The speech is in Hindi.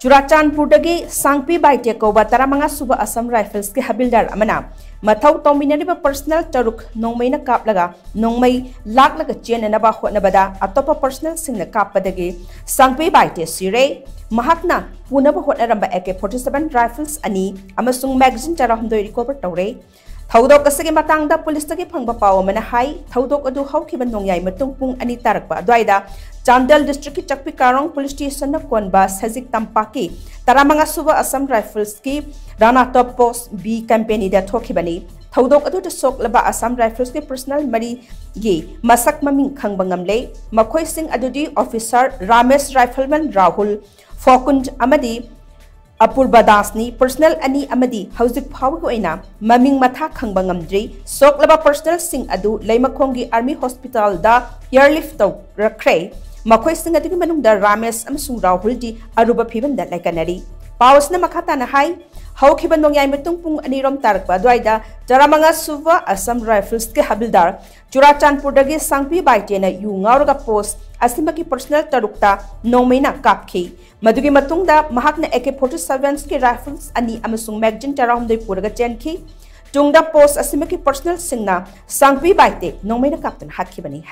चुराचानपुरदगी सांगपी बाइटे कौबा तरामंगा सूब असम राइफल्स के हबिलदार मथौ तौमिनरिबा पर्सनल तरुक नोंमैना कापलगा नोंमै लाकलगा चेननबा होनबदा अतोप पर्सनल कापदगी सांगपी बाइटे सिरे महाकना पुनब होनरंबा AK47 राइफल्स अनि अमसुंग मैगजीन तराहमदोय रिकवर तौरे थौदोक पुलिस तगे फंगबा पाव मना हाई थौदोक अदु हौखिबा पुंग अनि तारकबा द्वाइदा चांदल डिस्ट्रिक्ट की चकपी कारोंग पुलिस स्टेशन कोनबा सजिक तंपाकी तरामंगा सुबह असम राइफल्स की Rana top post B company दा थोखिबनी थौदोक असम राइफल्स के पर्सनल मरी गी मसक ममिंग सिंह अदुदी ऑफिसर रामेश राइफलमैन राहुल फोकुंज अमदी अपूर्व दासनी पर्सनल अनि अमदी हौजिक फावगोइना ममिंग मथा ngamdri सोकलबा पर्सनल सिंह अदु लेमखोंगी आर्मी हॉस्पिटल दा एयरलिफ्ट तो मनुंगदा रामेश राहुल अरुब फिबम दा लाइकनरी पावसना मखाताना हाई हौखिबा नोंयाई मतुंग पुंग अनिरोम तारकपा अद्वाइदा जरामंगा सुवा असम राइफल्स के हबिलदार चुराचानपुरदगी सांगपी बाइटेना यु पोस्ट असिमकी पर्सनल तरुकता नोमेना कापखी मदुगी मतुंगदा महाकना AK47 के राइफल्स अनि मैगजीन तराहुमदई पुरगा चेनखी तुंगदा पोस्ट असिमकी पर्सनल सांगपी बाइटे नोमेना कापतन हाखिबनी